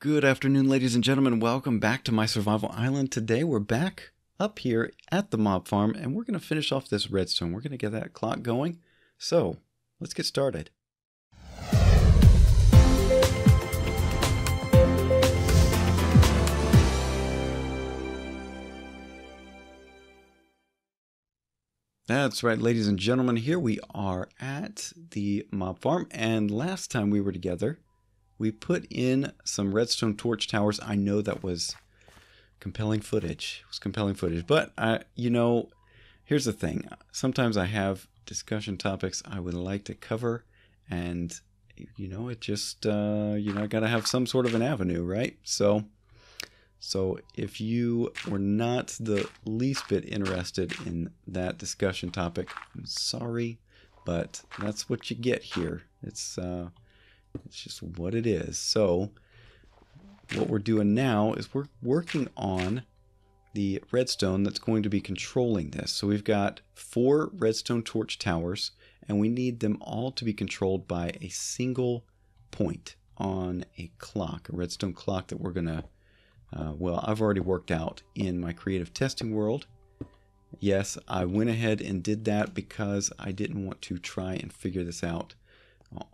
Good afternoon, ladies and gentlemen. Welcome back to my survival island. Today we're back up here at the mob farm and we're going to finish off this redstone. We're going to get that clock going. So let's get started. That's right, ladies and gentlemen. Here we are at the mob farm. And last time we were together, we put in some redstone torch towers. I know that was compelling footage. It was compelling footage. But, I, you know, here's the thing. Sometimes I have discussion topics I would like to cover. And, you know, it just, uh, you know, I got to have some sort of an avenue, right? So so if you were not the least bit interested in that discussion topic, I'm sorry, but that's what you get here. It's uh, it's just what it is. So what we're doing now is we're working on the redstone that's going to be controlling this. So we've got four redstone torch towers, and we need them all to be controlled by a single point on a clock, a redstone clock that we're to uh, well, I've already worked out in my creative testing world. Yes, I went ahead and did that because I didn't want to try and figure this out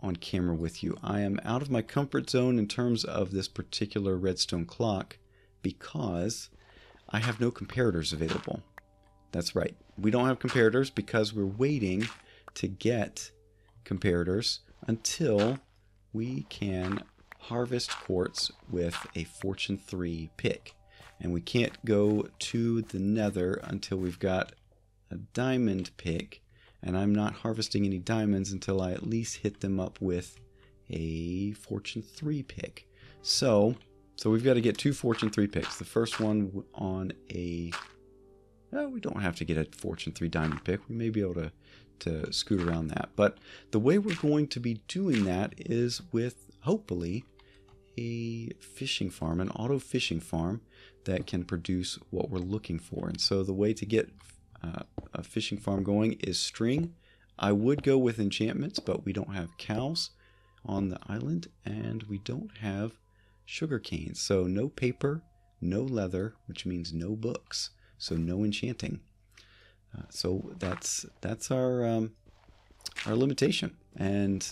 on camera with you. I am out of my comfort zone in terms of this particular redstone clock because I have no comparators available. That's right. We don't have comparators because we're waiting to get comparators until we can harvest quartz with a fortune 3 pick. And we can't go to the nether until we've got a diamond pick. And I'm not harvesting any diamonds until I at least hit them up with a fortune 3 pick. So, so we've got to get two fortune 3 picks. The first one on a we don't have to get a fortune 3 diamond pick. We may be able to to scoot around that. But the way we're going to be doing that is with hopefully a fishing farm, an auto fishing farm that can produce what we're looking for. And so the way to get uh, a fishing farm going is string. I would go with enchantments, but we don't have cows on the island and we don't have sugar cane. So no paper, no leather, which means no books. So no enchanting. Uh, so that's that's our um, our limitation. And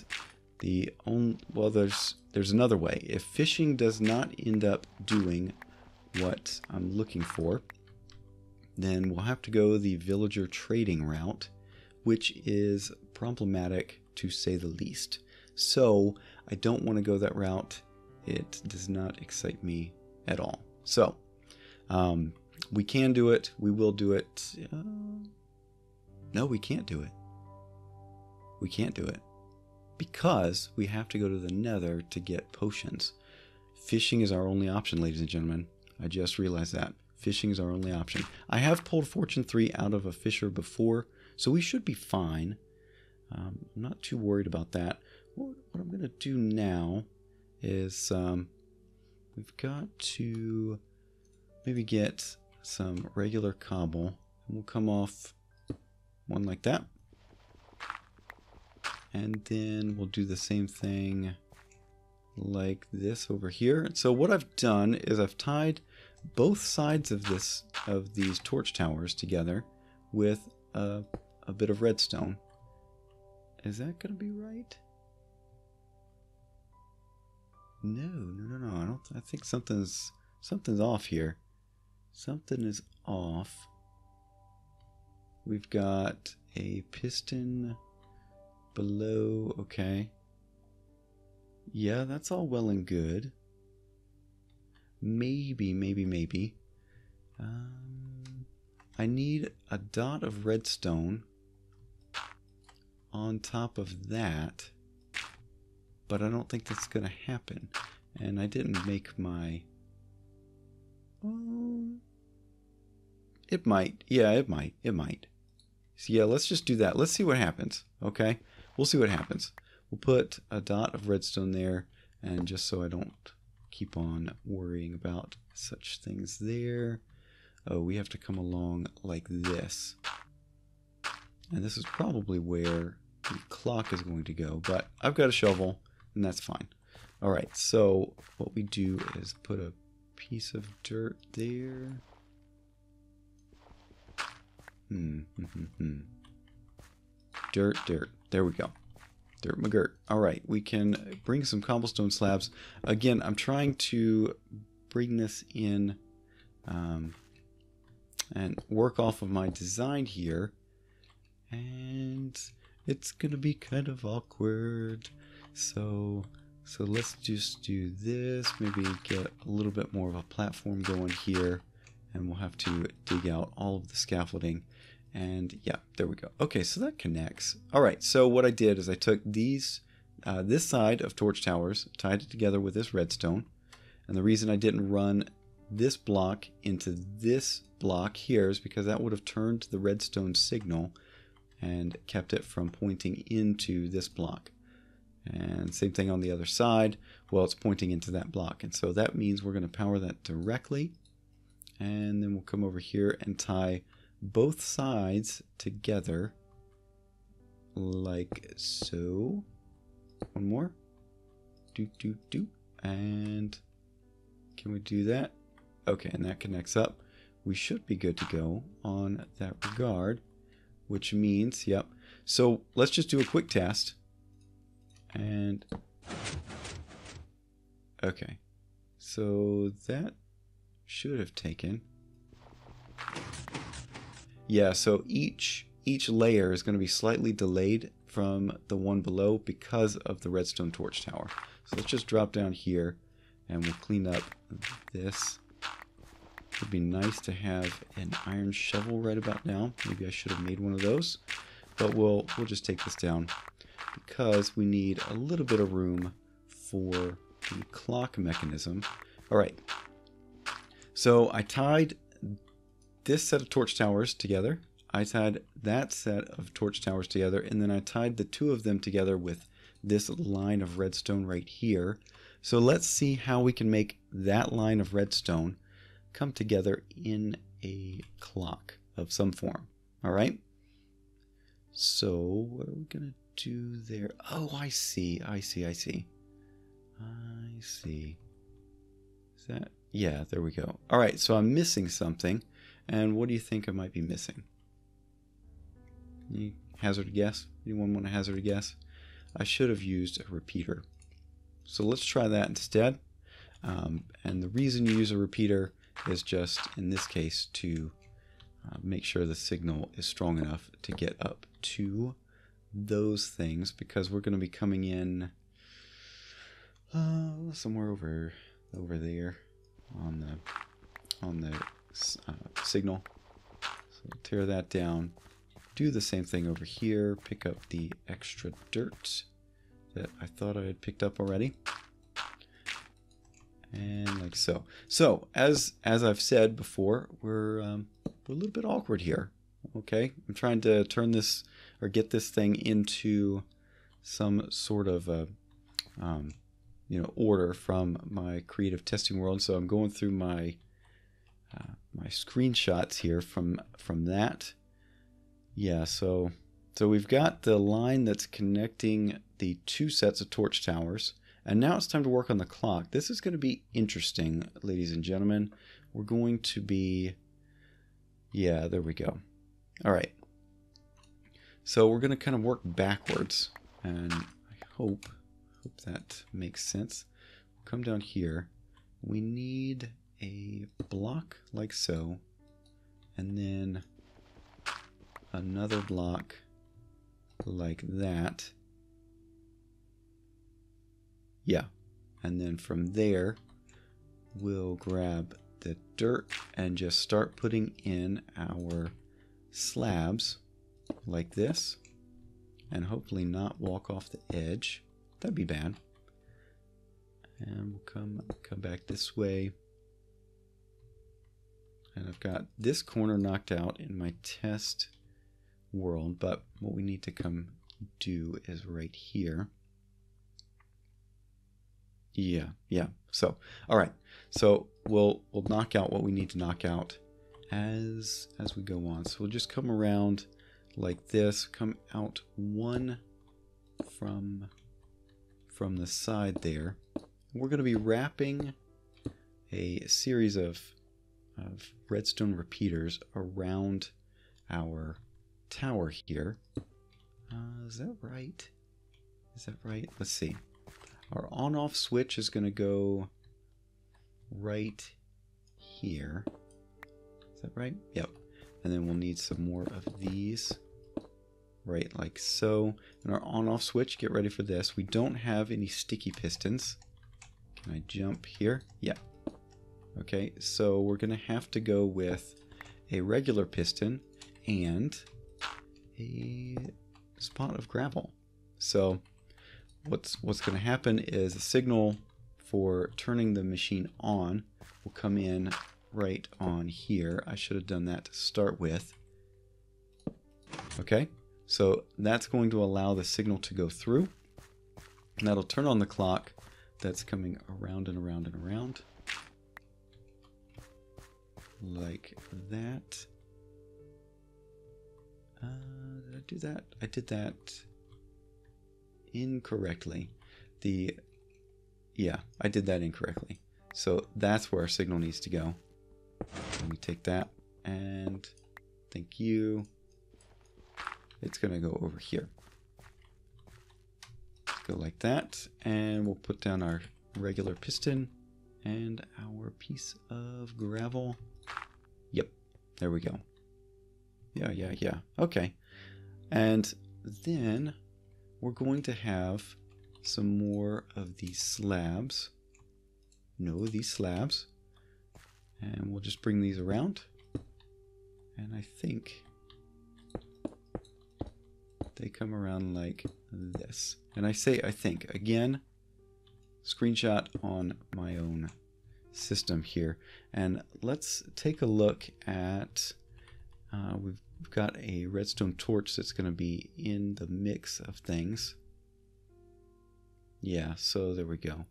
the only well, there's there's another way. If fishing does not end up doing what I'm looking for, then we'll have to go the villager trading route, which is problematic to say the least. So I don't want to go that route. It does not excite me at all. So um, we can do it. We will do it. Uh, no, we can't do it. We can't do it because we have to go to the nether to get potions. Fishing is our only option, ladies and gentlemen. I just realized that. Fishing is our only option. I have pulled Fortune 3 out of a fisher before, so we should be fine. Um, I'm not too worried about that. What, what I'm going to do now is um, we've got to maybe get some regular cobble. And we'll come off one like that. And then we'll do the same thing like this over here. So what I've done is I've tied both sides of this of these torch towers together with a, a bit of redstone. Is that going to be right? No, no, no, no. I don't. I think something's something's off here. Something is off. We've got a piston below, okay. Yeah, that's all well and good. Maybe, maybe, maybe. Um, I need a dot of redstone on top of that, but I don't think that's going to happen. And I didn't make my... Um, it might. Yeah, it might. It might. So yeah, let's just do that. Let's see what happens, okay? we'll see what happens. We'll put a dot of redstone there, and just so I don't keep on worrying about such things there, oh, we have to come along like this. And this is probably where the clock is going to go, but I've got a shovel, and that's fine. All right, so what we do is put a piece of dirt there. Hmm, hmm, hmm, hmm. Dirt, dirt. There we go. Dirt McGirt. All right, we can bring some cobblestone slabs. Again, I'm trying to bring this in um, and work off of my design here. And it's going to be kind of awkward. So so let's just do this, maybe get a little bit more of a platform going here, and we'll have to dig out all of the scaffolding. And yeah, there we go. Okay, so that connects. All right, so what I did is I took these, uh, this side of torch towers, tied it together with this redstone. And the reason I didn't run this block into this block here is because that would have turned the redstone signal and kept it from pointing into this block. And same thing on the other side. Well, it's pointing into that block. And so that means we're going to power that directly. And then we'll come over here and tie both sides together like so. One more. Do, do, do. And can we do that? Okay, and that connects up. We should be good to go on that regard, which means, yep. So let's just do a quick test. And okay, so that should have taken. Yeah, so each each layer is going to be slightly delayed from the one below because of the redstone torch tower. So let's just drop down here and we'll clean up this. It would be nice to have an iron shovel right about now. Maybe I should have made one of those. But we'll we'll just take this down because we need a little bit of room for the clock mechanism. All right. So I tied this set of torch towers together. I tied that set of torch towers together, and then I tied the two of them together with this line of redstone right here. So let's see how we can make that line of redstone come together in a clock of some form. All right. So what are we going to do there? Oh, I see. I see. I see. I see. Is that? Yeah, there we go. All right, so I'm missing something. And what do you think I might be missing? You hazard a guess? Anyone want to hazard a guess? I should have used a repeater. So let's try that instead. Um, and the reason you use a repeater is just, in this case, to uh, make sure the signal is strong enough to get up to those things because we're going to be coming in uh, somewhere over over there on the on the uh, signal. So tear that down. Do the same thing over here. Pick up the extra dirt that I thought I had picked up already. And like so. So as as I've said before, we're um, we're a little bit awkward here. Okay, I'm trying to turn this or get this thing into some sort of a, um, you know order from my creative testing world. So I'm going through my uh, my screenshots here from from that. Yeah, so so we've got the line that's connecting the two sets of torch towers. And now it's time to work on the clock. This is going to be interesting, ladies and gentlemen. We're going to be, yeah, there we go. All right. So we're going to kind of work backwards, and I hope hope that makes sense. We'll come down here. We need a block like so, and then another block like that. Yeah, and then from there, we'll grab the dirt and just start putting in our slabs like this and hopefully not walk off the edge. That'd be bad. And we'll come come back this way. I've got this corner knocked out in my test world, but what we need to come do is right here. Yeah, yeah. So, all right. So we'll we'll knock out what we need to knock out as as we go on. So we'll just come around like this, come out one from from the side there, we're going to be wrapping a series of, of redstone repeaters around our tower here. Uh, is that right? Is that right? Let's see. Our on-off switch is going to go right here. Is that right? Yep. And then we'll need some more of these. Right, like so. And our on-off switch, get ready for this. We don't have any sticky pistons. Can I jump here? Yeah. Okay, so we're going to have to go with a regular piston and a spot of gravel. So what's what's going to happen is a signal for turning the machine on will come in right on here. I should have done that to start with. Okay, so that's going to allow the signal to go through. And that'll turn on the clock that's coming around and around and around. Like that. Uh, did I do that? I did that incorrectly. The yeah, I did that incorrectly. So that's where our signal needs to go. Let me take that and thank you. It's gonna go over here. Let's go like that, and we'll put down our regular piston and our piece of gravel. Yep, there we go. Yeah, yeah, yeah. Okay. And then we're going to have some more of these slabs. No, these slabs. And we'll just bring these around. And I think they come around like this. And I say I think. Again, screenshot on my own system here. And let's take a look at, uh, we've got a redstone torch that's going to be in the mix of things. Yeah, so there we go.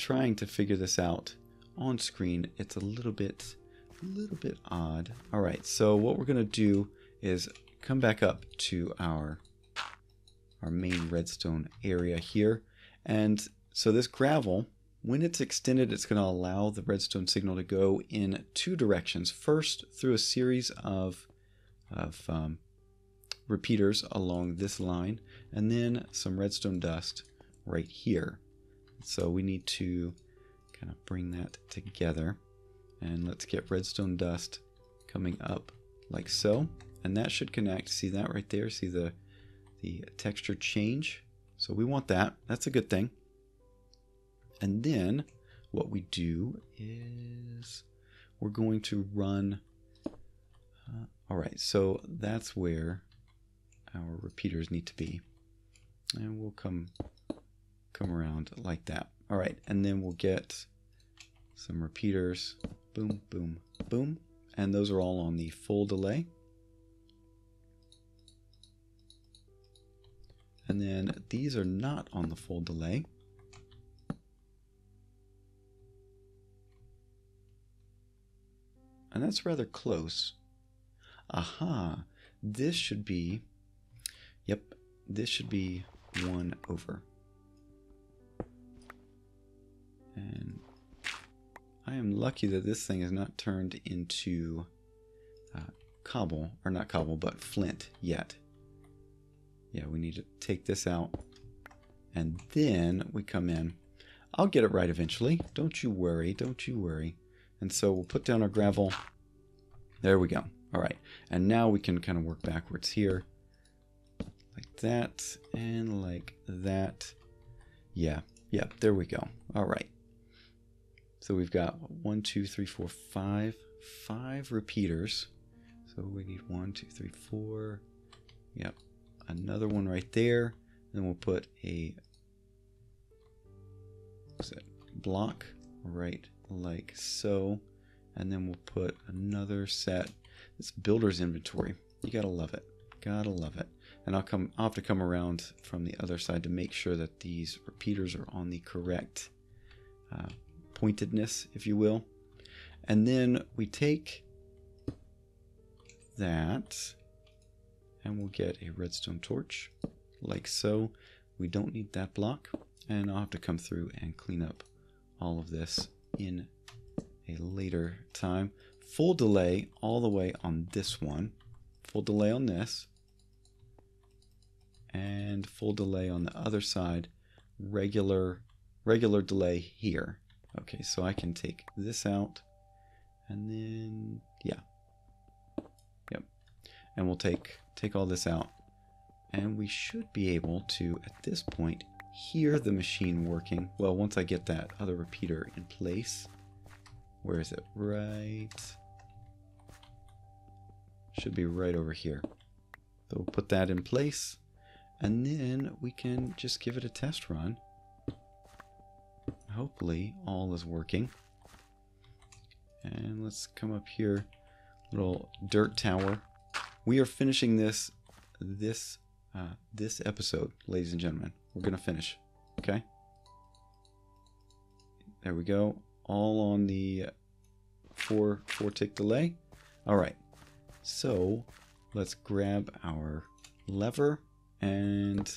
trying to figure this out on screen. It's a little bit, a little bit odd. All right, so what we're going to do is come back up to our our main redstone area here. And so this gravel, when it's extended, it's going to allow the redstone signal to go in two directions. First, through a series of, of um, repeaters along this line, and then some redstone dust right here. So we need to kind of bring that together. And let's get redstone dust coming up like so. And that should connect. See that right there? See the, the texture change? So we want that. That's a good thing. And then what we do is we're going to run. Uh, all right, so that's where our repeaters need to be. And we'll come come around like that. All right, and then we'll get some repeaters. Boom, boom, boom. And those are all on the full delay. And then these are not on the full delay. And that's rather close. Aha, this should be, yep, this should be 1 over. And I am lucky that this thing is not turned into uh, cobble, or not cobble, but flint yet. Yeah, we need to take this out. And then we come in. I'll get it right eventually. Don't you worry. Don't you worry. And so we'll put down our gravel. There we go. All right. And now we can kind of work backwards here. Like that and like that. Yeah. Yeah. There we go. All right. So we've got one, two, three, four, five, five repeaters. So we need one, two, three, four. Yep. Another one right there. Then we'll put a what's that, block right like so. And then we'll put another set. It's builder's inventory. You gotta love it. Gotta love it. And I'll come I'll have to come around from the other side to make sure that these repeaters are on the correct uh, pointedness, if you will. And then we take that and we'll get a redstone torch like so. We don't need that block. And I'll have to come through and clean up all of this in a later time. Full delay all the way on this one. Full delay on this. And full delay on the other side. Regular regular delay here. Okay, so I can take this out and then yeah. Yep. And we'll take take all this out. And we should be able to at this point hear the machine working. Well, once I get that other repeater in place. Where is it? Right. Should be right over here. So we'll put that in place. And then we can just give it a test run. Hopefully all is working. And let's come up here. Little dirt tower. We are finishing this this uh, this episode, ladies and gentlemen. We're gonna finish. Okay. There we go. All on the uh, four four tick delay. All right. So let's grab our lever and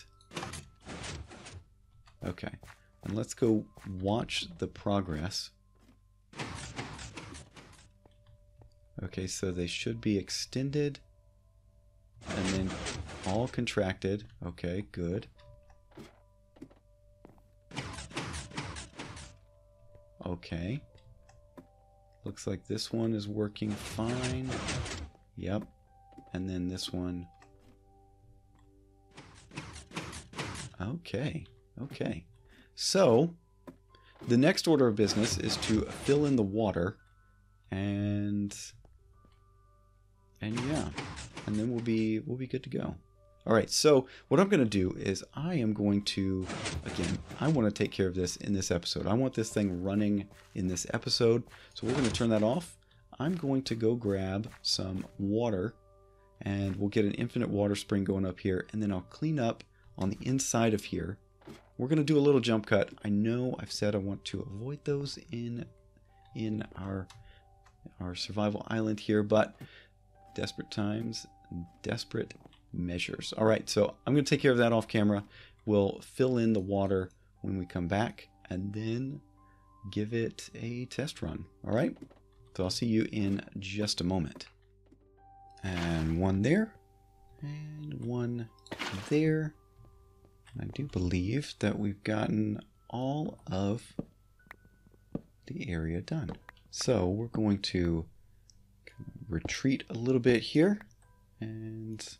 okay. And let's go watch the progress. Okay, so they should be extended and then all contracted. Okay, good. Okay. Looks like this one is working fine. Yep. And then this one. Okay. Okay. So, the next order of business is to fill in the water and and yeah, and then we'll be we'll be good to go. All right, so what I'm going to do is I am going to, again, I want to take care of this in this episode. I want this thing running in this episode. So we're going to turn that off. I'm going to go grab some water and we'll get an infinite water spring going up here. And then I'll clean up on the inside of here. We're going to do a little jump cut. I know I've said I want to avoid those in, in our, our survival island here, but desperate times, desperate measures. All right, so I'm going to take care of that off camera. We'll fill in the water when we come back and then give it a test run. All right, so I'll see you in just a moment. And one there, and one there. I do believe that we've gotten all of the area done. So we're going to retreat a little bit here and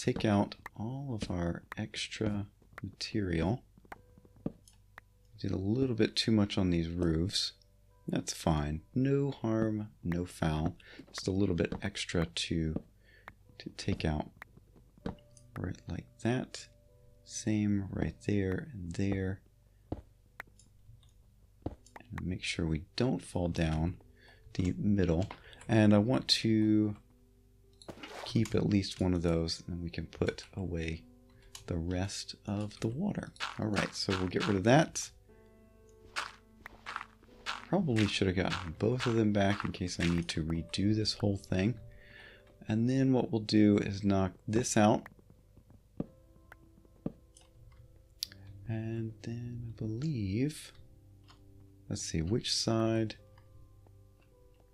take out all of our extra material. Did a little bit too much on these roofs. That's fine. No harm, no foul. Just a little bit extra to to take out. Right like that. Same right there and there. And make sure we don't fall down the middle. And I want to keep at least one of those, and we can put away the rest of the water. All right, so we'll get rid of that. Probably should have gotten both of them back in case I need to redo this whole thing. And then what we'll do is knock this out. And then I believe, let's see, which side,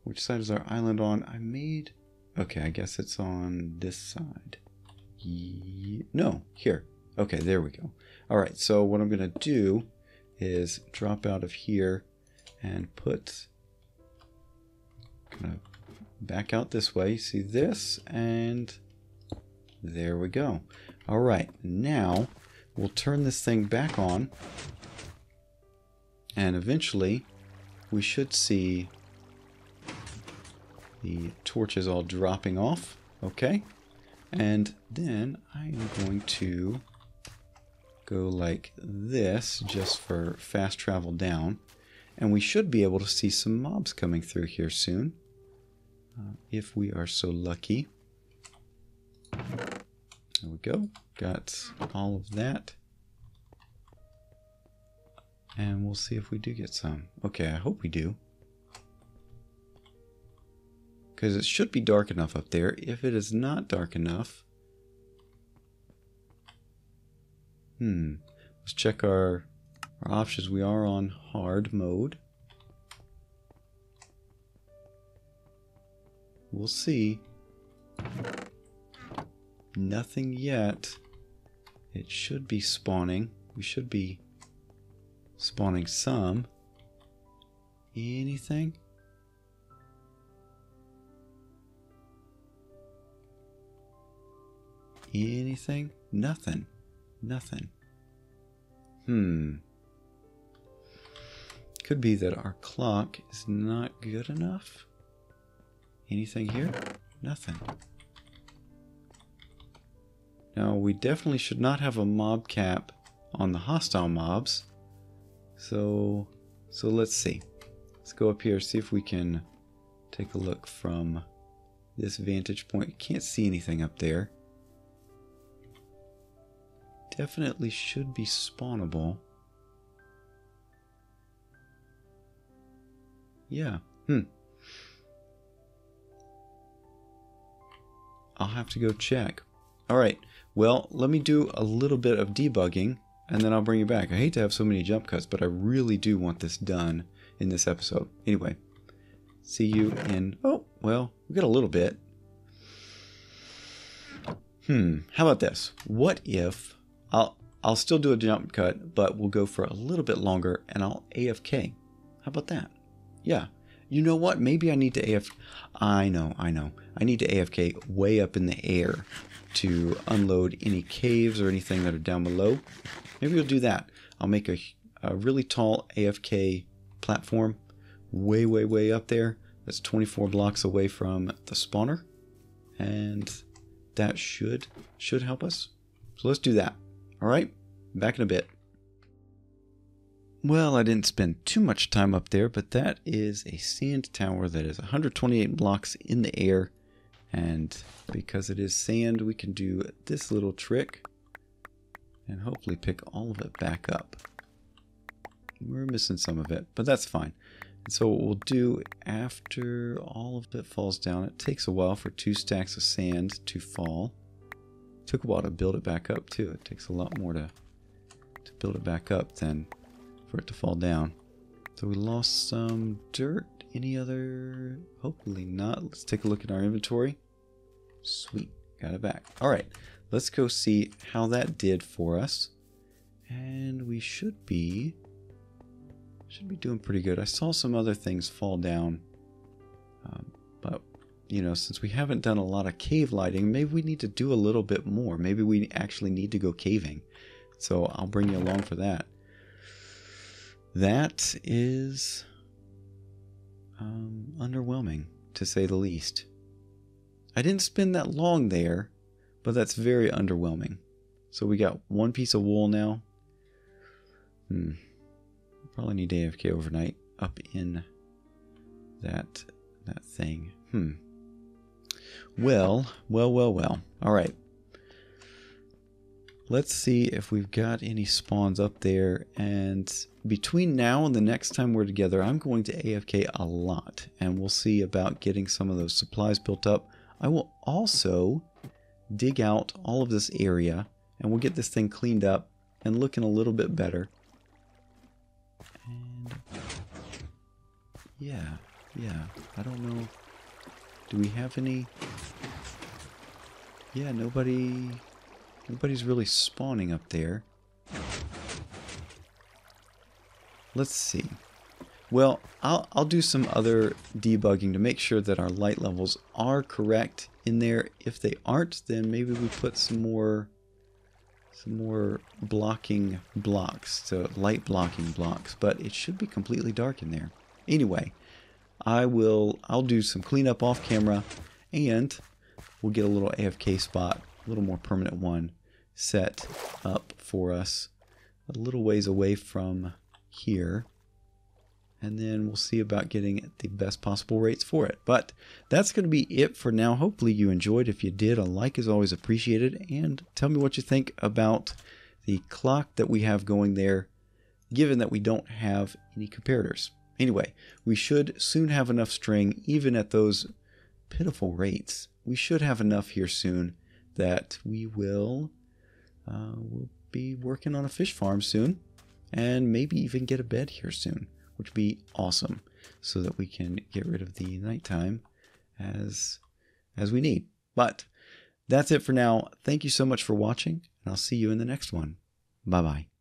which side is our island on? I made Okay, I guess it's on this side. no, here. Okay, there we go. All right, so what I'm going to do is drop out of here and put kind of back out this way. See this? And there we go. All right, now we'll turn this thing back on and eventually we should see the torches all dropping off. Okay. And then I am going to go like this just for fast travel down. And we should be able to see some mobs coming through here soon. Uh, if we are so lucky. There we go. Got all of that. And we'll see if we do get some. Okay, I hope we do. Because it should be dark enough up there. If it is not dark enough... Hmm. Let's check our, our options. We are on hard mode. We'll see. Nothing yet. It should be spawning. We should be spawning some. Anything? Anything? Nothing. Nothing. Hmm. Could be that our clock is not good enough. Anything here? Nothing. Now, we definitely should not have a mob cap on the hostile mobs. So, so let's see. Let's go up here, see if we can take a look from this vantage point. Can't see anything up there. Definitely should be spawnable. Yeah. Hmm. I'll have to go check. All right. Well, let me do a little bit of debugging and then I'll bring you back. I hate to have so many jump cuts, but I really do want this done in this episode. Anyway, see you in. Oh, well, we got a little bit. Hmm, how about this? What if I'll I'll still do a jump cut, but we'll go for a little bit longer and I'll AFK. How about that? Yeah. You know what? Maybe I need to AF I know, I know. I need to AFK way up in the air to unload any caves or anything that are down below. Maybe we'll do that. I'll make a, a really tall AFK platform way, way, way up there. That's 24 blocks away from the spawner. And that should should help us. So let's do that. All right, back in a bit. Well, I didn't spend too much time up there, but that is a sand tower that is 128 blocks in the air. And because it is sand, we can do this little trick and hopefully pick all of it back up. We're missing some of it, but that's fine. And so what we'll do after all of it falls down, it takes a while for two stacks of sand to fall. Took a while to build it back up too. It takes a lot more to, to build it back up than for it to fall down. So we lost some dirt. Any other? Hopefully not. Let's take a look at our inventory. Sweet, got it back. All right, let's go see how that did for us. And we should be should be doing pretty good. I saw some other things fall down, um, you know, since we haven't done a lot of cave lighting, maybe we need to do a little bit more. Maybe we actually need to go caving. So I'll bring you along for that. That is um, underwhelming, to say the least. I didn't spend that long there, but that's very underwhelming. So we got one piece of wool now. Hmm. Probably need AFK overnight up in that that thing. Hmm. Well, well, well, well. All right. Let's see if we've got any spawns up there. And between now and the next time we're together, I'm going to AFK a lot. And we'll see about getting some of those supplies built up. I will also dig out all of this area. And we'll get this thing cleaned up and looking a little bit better. And yeah, yeah. I don't know. Do we have any? Yeah, nobody Nobody's really spawning up there. Let's see. Well, I'll, I'll do some other debugging to make sure that our light levels are correct in there. If they aren't, then maybe we put some more some more blocking blocks, so light blocking blocks, but it should be completely dark in there. Anyway, I will I'll do some cleanup off camera and we'll get a little AFK spot, a little more permanent one set up for us a little ways away from here. And then we'll see about getting the best possible rates for it. But that's going to be it for now. Hopefully you enjoyed. If you did, a like is always appreciated. And tell me what you think about the clock that we have going there, given that we don't have any comparators. Anyway, we should soon have enough string, even at those pitiful rates. We should have enough here soon that we will uh, we'll be working on a fish farm soon and maybe even get a bed here soon, which would be awesome so that we can get rid of the nighttime as as we need. But that's it for now. Thank you so much for watching, and I'll see you in the next one. Bye bye.